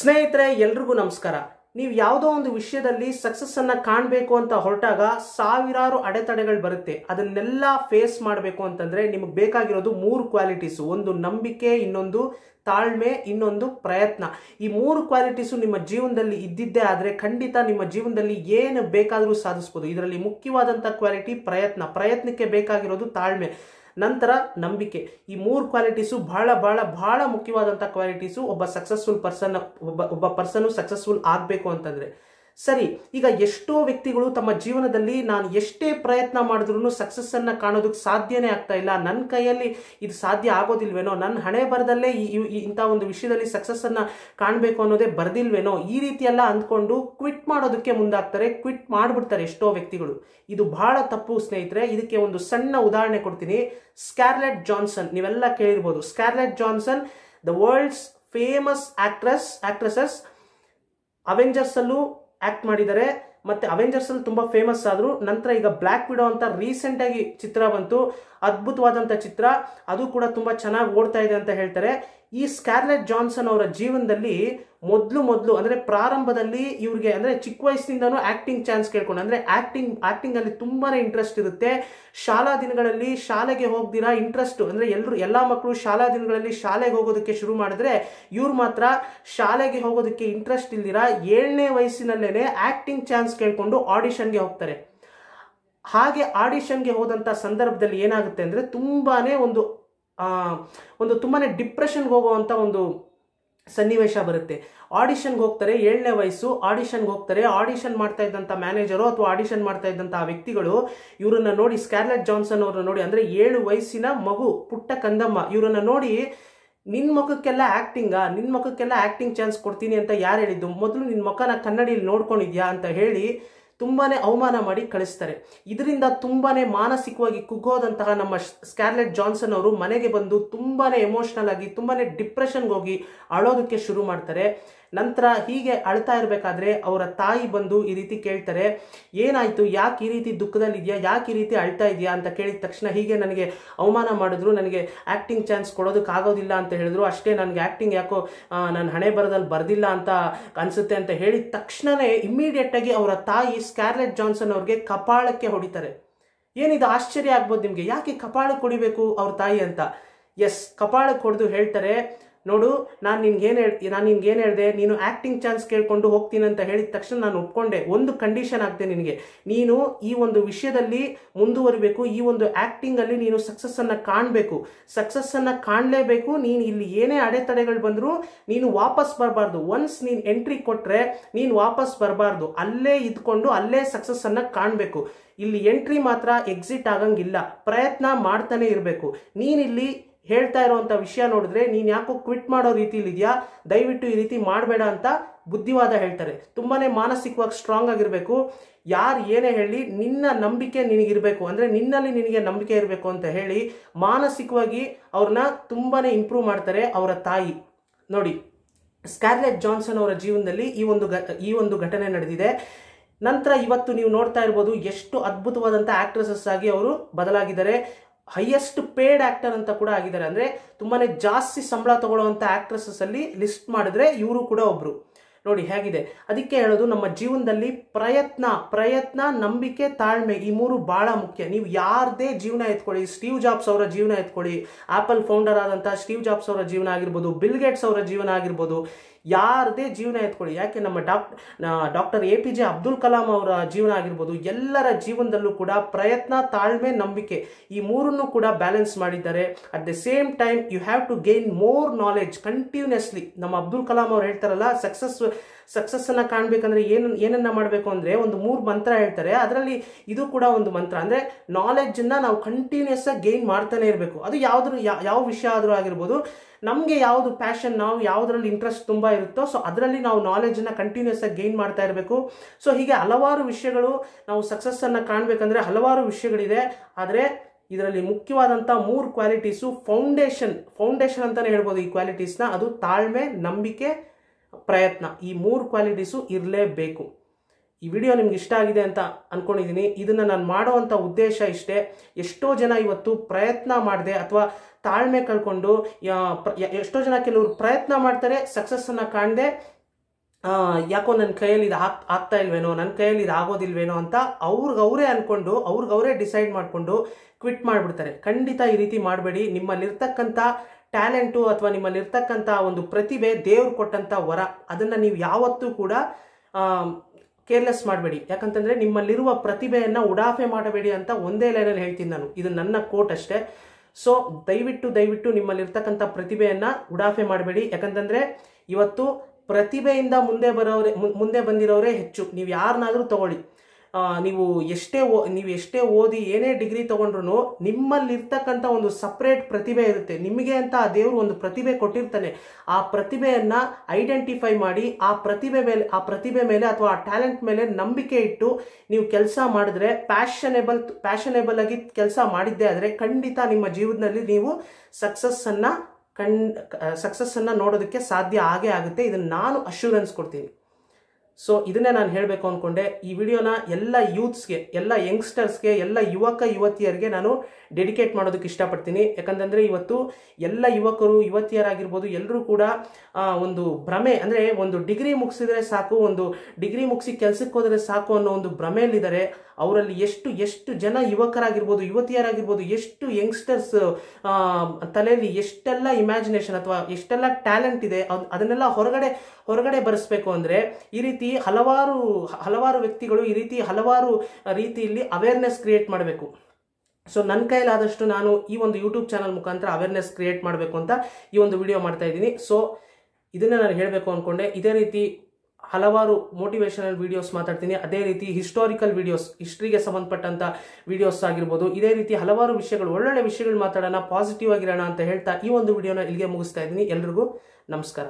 ಸ್ನೇಹಿತರೆ, ಎಲ್ರಿಗೂ ನಮಸ್ಕಾರ. ನೀವು ಯಾವುದೋ ಒಂದು ವಿಷಯದಲ್ಲಿ ಸಕ್ಸಸ್ ಅನ್ನ ಕಾಣಬೇಕು ಅಂತ ಹೊರಟಾಗ ಸಾವಿರಾರು ಅಡೆತಡೆಗಳು ಬರುತ್ತೆ. ಅದನ್ನೆಲ್ಲ ಫೇಸ್ ಮಾಡಬೇಕು ಅಂತಂದ್ರೆ ನಿಮಗೆ ಬೇಕಾಗಿರೋದು ಮೂರು ಕ್ವಾಲಿಟೀಸು ಒಂದು ನಂಬಿಕೆ, ಇನ್ನೊಂದು ತಾಳ್ಮೆ, ಇನ್ನೊಂದು ಪ್ರಯತ್ನ. ಈ ಮೂರು ಕ್ವಾಲಿಟೀಸು ನಿಮ್ಮ ಜೀವನದಲ್ಲಿ ಇದ್ದಿದ್ದೇ ಆದರೆ ಖಂಡಿತ ನಿಮ್ಮ ಜೀವನದಲ್ಲಿ ಏನು ಬೇಕಾದರೂ ಸಾಧಿಸ್ಬೋದು. ಇದರಲ್ಲಿ ಮುಖ್ಯವಾದಂಥ ಕ್ವಾಲಿಟಿ ಪ್ರಯತ್ನ. ಪ್ರಯತ್ನಕ್ಕೆ ಬೇಕಾಗಿರೋದು ತಾಳ್ಮೆ. ನಂತರ ನಂಬಿಕೆ. ಈ ಮೂರು ಕ್ವಾಲಿಟೀಸು ಬಹಳ ಬಹಳ ಬಹಳ ಮುಖ್ಯವಾದಂಥ ಕ್ವಾಲಿಟೀಸು ಒಬ್ಬ ಸಕ್ಸಸ್ಫುಲ್ ಪರ್ಸನ್ ಒಬ್ಬ ಒಬ್ಬ ಪರ್ಸನು ಸಕ್ಸಸ್ಫುಲ್ ಆಗಬೇಕು ಅಂತಂದ್ರೆ. ಸರಿ, ಈಗ ಎಷ್ಟೋ ವ್ಯಕ್ತಿಗಳು ತಮ್ಮ ಜೀವನದಲ್ಲಿ ನಾನು ಎಷ್ಟೇ ಪ್ರಯತ್ನ ಮಾಡಿದ್ರು ಸಕ್ಸಸ್ ಅನ್ನ ಕಾಣೋದಕ್ಕೆ ಸಾಧ್ಯನೇ ಆಗ್ತಾ ಇಲ್ಲ. ನನ್ನ ಕೈಯಲ್ಲಿ ಇದು ಸಾಧ್ಯ ಆಗೋದಿಲ್ವೇನೋ? ನನ್ನ ಹಣೆ ಬರದಲ್ಲೇ ಇಂಥ ಒಂದು ವಿಷಯದಲ್ಲಿ ಸಕ್ಸಸ್ ಅನ್ನ ಕಾಣಬೇಕು ಅನ್ನೋದೇ ಬರ್ದಿಲ್ವೇನೋ? ಈ ರೀತಿ ಎಲ್ಲ ಅಂದ್ಕೊಂಡು ಕ್ವಿಟ್ ಮಾಡೋದಕ್ಕೆ ಮುಂದಾಗ್ತಾರೆ. ಕ್ವಿಟ್ ಮಾಡ್ಬಿಡ್ತಾರೆ ಎಷ್ಟೋ ವ್ಯಕ್ತಿಗಳು. ಇದು ಬಹಳ ತಪ್ಪು ಸ್ನೇಹಿತರೆ. ಇದಕ್ಕೆ ಒಂದು ಸಣ್ಣ ಉದಾಹರಣೆ ಕೊಡ್ತೀನಿ. ಸ್ಕ್ಯಾರ್ಲೆಟ್ ಜಾನ್ಸನ್ ನೀವೆಲ್ಲ ಕೇಳಿರ್ಬೋದು. Scarlett Johansson the world's famous actress actresses Avengers act ಮಾಡಿದ್ದಾರೆ. ಮತ್ತೆ ಅವೆಂಜರ್ಸ್ ಅಲ್ಲಿ ತುಂಬಾ ಫೇಮಸ್ ಆದ್ರು ನಂತರ ಈಗ ಬ್ಲ್ಯಾಕ್ ವಿಡೋ ಅಂತ ರೀಸೆಂಟ್ ಆಗಿ ಚಿತ್ರ ಬಂತು. ಅದ್ಭುತವಾದಂತ ಚಿತ್ರ. ಅದು ಕೂಡ ತುಂಬಾ ಚೆನ್ನಾಗಿ ಓಡ್ತಾ ಇದೆ ಅಂತ ಹೇಳ್ತಾರೆ. ಈ ಸ್ಕ್ಯಾರ್ಲೆಟ್ ಜಾನ್ಸನ್ ಅವರ ಜೀವನದಲ್ಲಿ ಮೊದಲು ಮೊದಲು, ಅಂದರೆ ಪ್ರಾರಂಭದಲ್ಲಿ ಇವ್ರಿಗೆ, ಅಂದರೆ ಚಿಕ್ಕ ವಯಸ್ಸಿನಿಂದನೂ ಆ್ಯಕ್ಟಿಂಗ್ ಚಾನ್ಸ್ ಕೇಳ್ಕೊಂಡು, ಅಂದರೆ ಆ್ಯಕ್ಟಿಂಗ್ ಆ್ಯಕ್ಟಿಂಗಲ್ಲಿ ತುಂಬಾ ಇಂಟ್ರೆಸ್ಟ್ ಇರುತ್ತೆ. ಶಾಲಾ ದಿನಗಳಲ್ಲಿ ಶಾಲೆಗೆ ಹೋಗ್ದಿರಾ ಇಂಟ್ರೆಸ್ಟು ಅಂದರೆ ಎಲ್ಲರೂ ಎಲ್ಲ ಮಕ್ಕಳು ಶಾಲಾ ದಿನಗಳಲ್ಲಿ ಶಾಲೆಗೆ ಹೋಗೋದಕ್ಕೆ ಶುರು ಮಾಡಿದ್ರೆ ಇವ್ರು ಮಾತ್ರ ಶಾಲೆಗೆ ಹೋಗೋದಕ್ಕೆ ಇಂಟ್ರೆಸ್ಟ್ ಇಲ್ದಿರಾ, ಏಳನೇ ವಯಸ್ಸಿನಲ್ಲೇ ಆ್ಯಕ್ಟಿಂಗ್ ಚಾನ್ಸ್ ಕೇಳ್ಕೊಂಡು ಆಡಿಷನ್ಗೆ ಹೋಗ್ತಾರೆ. ಹಾಗೆ ಆಡಿಷನ್ಗೆ ಹೋದಂಥ ಸಂದರ್ಭದಲ್ಲಿ ಏನಾಗುತ್ತೆ ಅಂದರೆ ತುಂಬಾ ಒಂದು ಒಂದು ತುಂಬಾ ಡಿಪ್ರೆಷನ್ಗೆ ಹೋಗುವಂಥ ಒಂದು ಸನ್ನಿವೇಶ ಬರುತ್ತೆ. ಆಡಿಷನ್ಗೆ ಹೋಗ್ತಾರೆ, ಏಳನೇ ವಯಸ್ಸು ಆಡಿಷನ್ಗೆ ಹೋಗ್ತಾರೆ. ಆಡಿಷನ್ ಮಾಡ್ತಾ ಇದ್ದಂಥ ಮ್ಯಾನೇಜರು ಅಥವಾ ಆಡಿಷನ್ ಮಾಡ್ತಾ ಇದ್ದಂಥ ವ್ಯಕ್ತಿಗಳು ಇವರನ್ನ ನೋಡಿ ಸ್ಕ್ಯಾರ್ಲೆಟ್ ಜಾನ್ಸನ್ ಅವ್ರನ್ನ ನೋಡಿ ಅಂದರೆ ಏಳು ವಯಸ್ಸಿನ ಮಗು, ಪುಟ್ಟ ಕಂದಮ್ಮ ಇವರನ್ನ ನೋಡಿ ನಿನ್ನ ಮುಖಕ್ಕೆಲ್ಲ ಆ್ಯಕ್ಟಿಂಗಾ ನಿನ್ನ ಮುಖಕ್ಕೆಲ್ಲ ಆ್ಯಕ್ಟಿಂಗ್ ಚಾನ್ಸ್ ಕೊಡ್ತೀನಿ ಅಂತ ಯಾರು ಹೇಳಿದ್ದು? ಮೊದಲು ನಿನ್ನ ಮುಖನ ಕನ್ನಡಿಯಲ್ಲಿ ನೋಡ್ಕೊಂಡಿದ್ಯಾ ಅಂತ ಹೇಳಿ ತುಂಬಾನೇ ಅವಮಾನ ಮಾಡಿ ಕಳಿಸ್ತಾರೆ. ಇದರಿಂದ ತುಂಬಾ ಮಾನಸಿಕವಾಗಿ ಕುಗ್ಗೋದಂತಹ ನಮ್ಮ ಸ್ಕ್ಯಾರ್ಲೆಟ್ ಜಾನ್ಸನ್ ಅವರು ಮನೆಗೆ ಬಂದು ತುಂಬಾ ಎಮೋಷನಲ್ ಆಗಿ, ತುಂಬಾನೇ ಡಿಪ್ರೆಷನ್ಗೆ ಹೋಗಿ ಅಳೋದಕ್ಕೆ ಶುರು ಮಾಡ್ತಾರೆ. ನಂತರ ಹೀಗೆ ಅಳ್ತಾ ಇರಬೇಕಾದ್ರೆ ಅವರ ತಾಯಿ ಬಂದು ಈ ರೀತಿ ಕೇಳ್ತಾರೆ, ಏನಾಯ್ತು? ಯಾಕೆ ಈ ರೀತಿ ದುಃಖದಲ್ಲಿದೆಯಾ? ಯಾಕೆ ಈ ರೀತಿ ಅಳ್ತಾ ಇದೆಯಾ? ಅಂತ ಕೇಳಿದ ತಕ್ಷಣ ಹೀಗೆ ನನಗೆ ಅವಮಾನ ಮಾಡಿದ್ರು. ನನಗೆ ಆಕ್ಟಿಂಗ್ ಚಾನ್ಸ್ ಕೊಡೋದಕ್ಕೆ ಆಗೋದಿಲ್ಲ ಅಂತ ಹೇಳಿದ್ರು. ಅಷ್ಟೇ ನನಗೆ ಆಕ್ಟಿಂಗ್ ಯಾಕೋ ನಾನು ಹಣೆ ಬರದಲ್ಲಿ ಬರ್ದಿಲ್ಲ ಅಂತ ಅನಿಸುತ್ತೆ ಅಂತ ಹೇಳಿದ ತಕ್ಷಣನೇ ಇಮ್ಮಿಡಿಯೇಟ್ ಆಗಿ ಅವರ ತಾಯಿ ಸ್ಕ್ಯಾರ್ಲೆಟ್ ಜಾನ್ಸನ್ ಅವ್ರಿಗೆ ಕಪಾಳಕ್ಕೆ ಹೊಡಿತಾರೆ. ಏನಿದು ಆಶ್ಚರ್ಯ ಆಗ್ಬೋದು ನಿಮಗೆ? ಯಾಕೆ ಕಪಾಳಕ್ಕೆ ಹೊಡಿಬೇಕು ಅವ್ರ ತಾಯಿ ಅಂತ? ಎಸ್ ಕಪಾಳಕ್ಕೆ ಹೊಡೆದು ಹೇಳ್ತಾರೆ ನೋಡು, ನಾನು ನಿನ್ಗೇನು ಏನು ಹೇಳ್ ನಾನು ನಿನ್ಗೇನು ಹೇಳಿದೆ? ನೀನು ಆ್ಯಕ್ಟಿಂಗ್ ಚಾನ್ಸ್ ಕೇಳಿಕೊಂಡು ಹೋಗ್ತೀನಿ ಅಂತ ಹೇಳಿದ ತಕ್ಷಣ ನಾನು ಒಪ್ಕೊಂಡೆ. ಒಂದು ಕಂಡೀಷನ್ ಆಗ್ತೆ ನಿನಗೆ. ನೀನು ಈ ಒಂದು ವಿಷಯದಲ್ಲಿ ಮುಂದುವರಿಬೇಕು, ಈ ಒಂದು ಆ್ಯಕ್ಟಿಂಗಲ್ಲಿ ನೀನು ಸಕ್ಸಸ್ಸನ್ನು ಕಾಣಬೇಕು. ಸಕ್ಸಸ್ಸನ್ನು ಕಾಣಲೇಬೇಕು, ನೀನು ಇಲ್ಲಿ ಏನೇ ಅಡೆತಡೆಗಳು ಬಂದರೂ ನೀನು ವಾಪಸ್ ಬರಬಾರ್ದು. ಒನ್ಸ್ ನೀನು ಎಂಟ್ರಿ ಕೊಟ್ಟರೆ ನೀನು ವಾಪಸ್ ಬರಬಾರ್ದು. ಅಲ್ಲೇ ಇದ್ಕೊಂಡು ಅಲ್ಲೇ ಸಕ್ಸಸ್ಸನ್ನು ಕಾಣಬೇಕು. ಇಲ್ಲಿ ಎಂಟ್ರಿ ಮಾತ್ರ ಎಕ್ಸಿಟ್ ಆಗಂಗಿಲ್ಲ. ಪ್ರಯತ್ನ ಮಾಡ್ತಾನೆ ಇರಬೇಕು. ನೀನಿಲ್ಲಿ ಹೇಳ್ತಾ ಇರುವಂತ ವಿಷಯ ನೋಡಿದ್ರೆ ನೀನ್ ಯಾಕೋ ಕ್ವಿಟ್ ಮಾಡೋ ರೀತಿಲಿ ಇದೆಯಾ? ದಯವಿಟ್ಟು ಈ ರೀತಿ ಮಾಡಬೇಡ ಅಂತ ಬುದ್ಧಿವಾದ ಹೇಳ್ತಾರೆ. ತುಂಬಾನೇ ಮಾನಸಿಕವಾಗಿ ಸ್ಟ್ರಾಂಗ್ ಆಗಿರಬೇಕು. ಯಾರು ಏನೇ ಹೇಳಿ, ನಿನ್ನ ನಂಬಿಕೆ ನಿನಗಿರ್ಬೇಕು. ಅಂದ್ರೆ ನಿನ್ನಲ್ಲಿ ನಿನಗೆ ನಂಬಿಕೆ ಇರಬೇಕು ಅಂತ ಹೇಳಿ ಮಾನಸಿಕವಾಗಿ ಅವ್ರನ್ನ ತುಂಬಾನೇ ಇಂಪ್ರೂವ್ ಮಾಡ್ತಾರೆ ಅವರ ತಾಯಿ. ನೋಡಿ ಸ್ಕಾರ್ಲೆಟ್ ಜಾನ್ಸನ್ ಅವರ ಜೀವನದಲ್ಲಿ ಈ ಒಂದು ಈ ಒಂದು ಘಟನೆ ನಡೆದಿದೆ. ನಂತರ ಇವತ್ತು ನೀವು ನೋಡ್ತಾ ಇರ್ಬೋದು ಎಷ್ಟು ಅದ್ಭುತವಾದಂಥ ಆಕ್ಟ್ರೆಸಸ್ ಆಗಿ ಅವರು ಬದಲಾಗಿದ್ದಾರೆ. ಹೈಯೆಸ್ಟ್ ಪೇಡ್ ಆಕ್ಟರ್ ಅಂತ ಕೂಡ ಆಗಿದ್ದಾರೆ. ಅಂದ್ರೆ ತುಂಬಾನೇ ಜಾಸ್ತಿ ಸಂಬಳ ತಗೊಳ್ಳುವಂತ ಆಕ್ಟ್ರೆಸಸ್ ಅಲ್ಲಿ ಲಿಸ್ಟ್ ಮಾಡಿದ್ರೆ ಇವರು ಕೂಡ ಒಬ್ರು. ನೋಡಿ ಹೇಗಿದೆ. ಅದಕ್ಕೆ ಹೇಳೋದು ನಮ್ಮ ಜೀವನದಲ್ಲಿ ಪ್ರಯತ್ನ ಪ್ರಯತ್ನ, ನಂಬಿಕೆ, ತಾಳ್ಮೆ ಈ ಮೂರು ಬಹಳ ಮುಖ್ಯ. ನೀವು ಯಾರದೇ ಜೀವನ ಎತ್ಕೊಳ್ಳಿ, ಸ್ಟೀವ್ ಜಾಬ್ಸ್ ಅವರ ಜೀವನ ಎತ್ಕೊಳ್ಳಿ, ಆಪಲ್ ಫೌಂಡರ್ ಆದಂಥ ಸ್ಟೀವ್ ಜಾಬ್ಸ್ ಅವರ ಜೀವನ ಆಗಿರ್ಬೋದು, ಬಿಲ್ ಗೇಟ್ಸ್ ಅವರ ಜೀವನ ಆಗಿರ್ಬೋದು ಯಾರದೇ ಜೀವನ ಎತ್ಕೊಳ್ಳಿ. ಯಾಕೆ ನಮ್ಮ doctor doctor A P J Abdul Kalam ಅವರ ಜೀವನ ಆಗಿರ್ಬೋದು, ಎಲ್ಲರ ಜೀವನದಲ್ಲೂ ಕೂಡ ಪ್ರಯತ್ನ, ತಾಳ್ಮೆ, ನಂಬಿಕೆ ಈ ಮೂರನ್ನು ಕೂಡ ಬ್ಯಾಲೆನ್ಸ್ ಮಾಡಿದ್ದಾರೆ. At the same time you have to gain more knowledge continuously ನಮ್ಮ ಅಬ್ದುಲ್ ಕಲಾಂ ಅವ್ರು ಹೇಳ್ತಾರಲ್ಲ ಸಕ್ಸಸ್ ಸಕ್ಸಸ್ ಕಾಣಬೇಕಂದ್ರೆ ಏನು, ಏನನ್ನ ಮಾಡಬೇಕು ಅಂದ್ರೆ ಒಂದು ಮೂರು ಮಂತ್ರ ಹೇಳ್ತಾರೆ. ಅದರಲ್ಲಿ ಇದು ಕೂಡ ಒಂದು ಮಂತ್ರ. ಅಂದ್ರೆ ನಾಲೆಡ್ಜನ್ನು ನಾವು ಕಂಟಿನ್ಯೂಸ್ ಆಗಿ ಗೇನ್ ಮಾಡ್ತಾನೆ ಇರಬೇಕು. ಅದು ಯಾವುದ್ರ ಯಾವ ವಿಷಯ ಆದರೂ ಆಗಿರ್ಬೋದು. ನಮಗೆ ಯಾವುದು ಪ್ಯಾಷನ್ ನಾವು ಯಾವುದರಲ್ಲಿ ಇಂಟ್ರೆಸ್ಟ್ ತುಂಬ ಇರುತ್ತೋ ಸೊ ಅದರಲ್ಲಿ ನಾವು ನಾಲೆಜನ್ನು ಕಂಟಿನ್ಯೂಸ್ ಆಗಿ ಗೇನ್ ಮಾಡ್ತಾ ಇರಬೇಕು. ಸೊ ಹೀಗೆ ಹಲವಾರು ವಿಷಯಗಳು ನಾವು ಸಕ್ಸಸ್ಸನ್ನು ಕಾಣಬೇಕಂದ್ರೆ ಹಲವಾರು ವಿಷಯಗಳಿದೆ. ಆದರೆ ಇದರಲ್ಲಿ ಮುಖ್ಯವಾದಂಥ ಮೂರು ಕ್ವಾಲಿಟೀಸು ಫೌಂಡೇಶನ್ ಫೌಂಡೇಶನ್ ಅಂತಲೇ ಹೇಳ್ಬೋದು ಈ ಕ್ವಾಲಿಟೀಸ್ನ ಅದು ತಾಳ್ಮೆ, ನಂಬಿಕೆ ಪ್ರಯತ್ನ. ಈ ಮೂರು ಕ್ವಾಲಿಟೀಸು ಇರಲೇಬೇಕು. ಈ ವಿಡಿಯೋ ನಿಮ್ಗೆ ಇಷ್ಟ ಆಗಿದೆ ಅಂತ ಅಂದ್ಕೊಂಡಿದ್ದೀನಿ ಇದನ್ನು ನಾನು ಮಾಡುವಂಥ ಉದ್ದೇಶ ಇಷ್ಟೇ. ಎಷ್ಟೋ ಜನ ಇವತ್ತು ಪ್ರಯತ್ನ ಮಾಡಿದೆ ಅಥವಾ ತಾಳ್ಮೆ ಕಳ್ಕೊಂಡು ಎಷ್ಟೋ ಜನ ಕೆಲವರು ಪ್ರಯತ್ನ ಮಾಡ್ತಾರೆ ಸಕ್ಸಸ್ಸನ್ನು ಕಾಣದೆ ಯಾಕೋ ನನ್ನ ಕೈಯಲ್ಲಿ ಇದು ಆಗ್, ಆಗ್ತಾ ಇಲ್ವೇನೋ ನನ್ನ ಕೈಯಲ್ಲಿ ಇದು ಆಗೋದಿಲ್ವೇನೋ ಅಂತ ಅವ್ರಿಗವರೇ ಅವರೇ ಅನ್ಕೊಂಡು ಅವ್ರಿಗೆ ಅವರೇ ಡಿಸೈಡ್ ಮಾಡಿಕೊಂಡು ಕ್ವಿಟ್ ಮಾಡಿಬಿಡ್ತಾರೆ. ಖಂಡಿತ ಈ ರೀತಿ ಮಾಡಬೇಡಿ. ನಿಮ್ಮಲ್ಲಿರ್ತಕ್ಕಂಥ ಟ್ಯಾಲೆಂಟು ಅಥವಾ ನಿಮ್ಮಲ್ಲಿರ್ತಕ್ಕಂಥ ಒಂದು ಪ್ರತಿಭೆ ದೇವ್ರು ಕೊಟ್ಟಂಥ ವರ, ಅದನ್ನು ನೀವು ಯಾವತ್ತೂ ಕೂಡ ಕೇರ್ಲೆಸ್ ಮಾಡಬೇಡಿ. ಯಾಕಂತಂದರೆ ನಿಮ್ಮಲ್ಲಿರುವ ಪ್ರತಿಭೆಯನ್ನು ಉಡಾಫೆ ಮಾಡಬೇಡಿ ಅಂತ ಒಂದೇ ಲೈನಲ್ಲಿ ಹೇಳ್ತೀನಿ ನಾನು. ಇದು ನನ್ನ ಕೋಟ್ ಅಷ್ಟೇ. ಸೊ ದಯವಿಟ್ಟು ದಯವಿಟ್ಟು ನಿಮ್ಮಲ್ಲಿರ್ತಕ್ಕಂಥ ಪ್ರತಿಭೆಯನ್ನು ಉಡಾಫೆ ಮಾಡಬೇಡಿ. ಯಾಕಂತಂದರೆ ಇವತ್ತು ಪ್ರತಿಭೆಯಿಂದ ಮುಂದೆ ಬರೋರೆ ಮುಂದೆ ಬಂದಿರೋರೇ ಹೆಚ್ಚು. ನೀವು ಯಾರನ್ನಾದರೂ ತಗೊಳ್ಳಿ. ನೀವು ಎಷ್ಟೇ ಓ, ನೀವು ಎಷ್ಟೇ ಓದಿ ಏನೇ ಡಿಗ್ರಿ ತಗೊಂಡ್ರು ನಿಮ್ಮಲ್ಲಿರ್ತಕ್ಕಂಥ ಒಂದು ಸಪ್ರೇಟ್ ಪ್ರತಿಭೆ ಇರುತ್ತೆ. ನಿಮಗೆ ಅಂತ ಆ ದೇವರು ಒಂದು ಪ್ರತಿಭೆ ಕೊಟ್ಟಿರ್ತಾನೆ. ಆ ಪ್ರತಿಭೆಯನ್ನು ಐಡೆಂಟಿಫೈ ಮಾಡಿ, ಆ ಪ್ರತಿಭೆ ಮೇಲೆ, ಆ ಪ್ರತಿಭೆ ಮೇಲೆ ಅಥವಾ ಆ ಟ್ಯಾಲೆಂಟ್ ಮೇಲೆ ನಂಬಿಕೆ ಇಟ್ಟು ನೀವು ಕೆಲಸ ಮಾಡಿದ್ರೆ ಪ್ಯಾಷನೇಬಲ್ ಪ್ಯಾಷನೇಬಲ್ ಆಗಿ ಕೆಲಸ ಮಾಡಿದ್ದೇ ಆದರೆ ಖಂಡಿತ ನಿಮ್ಮ ಜೀವನದಲ್ಲಿ ನೀವು ಸಕ್ಸಸ್ಸನ್ನು ಕಣ್ ಸಕ್ಸಸ್ಸನ್ನು ನೋಡೋದಕ್ಕೆ ಸಾಧ್ಯ ಆಗೇ ಆಗುತ್ತೆ. ಇದನ್ನು ನಾನು ಅಶ್ಯೂರೆನ್ಸ್ ಕೊಡ್ತೀನಿ. ಸೊ ಇದನ್ನೇ ನಾನು ಹೇಳಬೇಕು ಅಂದ್ಕೊಂಡೆ ಈ ವಿಡಿಯೋನ ಎಲ್ಲ ಯೂತ್ಸ್ಗೆ ಎಲ್ಲ ಯಂಗ್ಸ್ಟರ್ಸ್ಗೆ ಎಲ್ಲ ಯುವಕ, ಯುವತಿಯರಿಗೆ ನಾನು ಡೆಡಿಕೇಟ್ ಮಾಡೋದಕ್ಕೆ ಇಷ್ಟಪಡ್ತೀನಿ. ಯಾಕಂತಂದರೆ ಇವತ್ತು ಎಲ್ಲ ಯುವಕರು, ಯುವತಿಯರಾಗಿರ್ಬೋದು ಎಲ್ಲರೂ ಕೂಡ ಒಂದು ಭ್ರಮೆ, ಅಂದರೆ ಒಂದು ಡಿಗ್ರಿ ಮುಗಿಸಿದ್ರೆ ಸಾಕು, ಒಂದು ಡಿಗ್ರಿ ಮುಗಿಸಿ ಕೆಲಸಕ್ಕೆ ಹೋದರೆ ಸಾಕು ಅನ್ನೋ ಒಂದು ಭ್ರಮೆಯಲ್ಲಿದ್ದಾರೆ. ಅವರಲ್ಲಿ ಎಷ್ಟು ಎಷ್ಟು ಜನ ಯುವಕರಾಗಿರ್ಬೋದು, ಯುವತಿಯರಾಗಿರ್ಬೋದು, ಎಷ್ಟು ಯಂಗ್ಸ್ಟರ್ಸ್ ತಲೆಯಲ್ಲಿ ಎಷ್ಟೆಲ್ಲ ಇಮ್ಯಾಜಿನೇಷನ್ ಅಥವಾ ಎಷ್ಟೆಲ್ಲ ಟ್ಯಾಲೆಂಟ್ ಇದೆ, ಅದ್- ಅದನ್ನೆಲ್ಲ ಹೊರಗಡೆ ಹೊರಗಡೆ ಬರೆಸ್ಬೇಕು ಅಂದರೆ ಈ ರೀತಿ ಹಲವಾರು ಹಲವಾರು ವ್ಯಕ್ತಿಗಳು ಈ ರೀತಿ ಹಲವಾರು ರೀತಿಯಲ್ಲಿ ಅವೇರ್ನೆಸ್ ಕ್ರಿಯೇಟ್ ಮಾಡಬೇಕು. ಸೊ ನನ್ನ ಕೈಲಾದಷ್ಟು ನಾನು ಈ ಒಂದು ಯೂಟ್ಯೂಬ್ ಚಾನಲ್ ಮುಖಾಂತರ ಅವೇರ್ನೆಸ್ ಕ್ರಿಯೇಟ್ ಮಾಡಬೇಕು ಅಂತ ಈ ಒಂದು ವಿಡಿಯೋ ಮಾಡ್ತಾ ಇದ್ದೀನಿ. ಸೊ ಇದನ್ನು ನಾನು ಹೇಳಬೇಕು ಅಂದ್ಕೊಂಡೆ ಇದೇ ರೀತಿ ಹಲವಾರು ಮೋಟಿವೇಶನಲ್ ವಿಡಿಯೋಸ್ ಮಾತಾಡ್ತೀನಿ. ಅದೇ ರೀತಿ ಹಿಸ್ಟೋರಿಕಲ್ ವಿಡಿಯೋಸ್ ಹಿಸ್ಟ್ರಿಗೆ ಸಂಬಂಧಪಟ್ಟಂತ ವಿಡಿಯೋಸ್ ಆಗಿರ್ಬೋದು. ಇದೇ ರೀತಿ ಹಲವಾರು ವಿಷಯಗಳು, ಒಳ್ಳೊಳ್ಳೆ ವಿಷಯಗಳು ಮಾತಾಡೋಣ ಪಾಸಿಟಿವ್ ಆಗಿರೋಣ ಅಂತ ಹೇಳ್ತಾ ಈ ಒಂದು ವಿಡಿಯೋನ ಇಲ್ಲಿಗೆ ಮುಗಿಸ್ತಾ ಇದ್ದೀನಿ. ಎಲ್ರಿಗೂ ನಮಸ್ಕಾರ.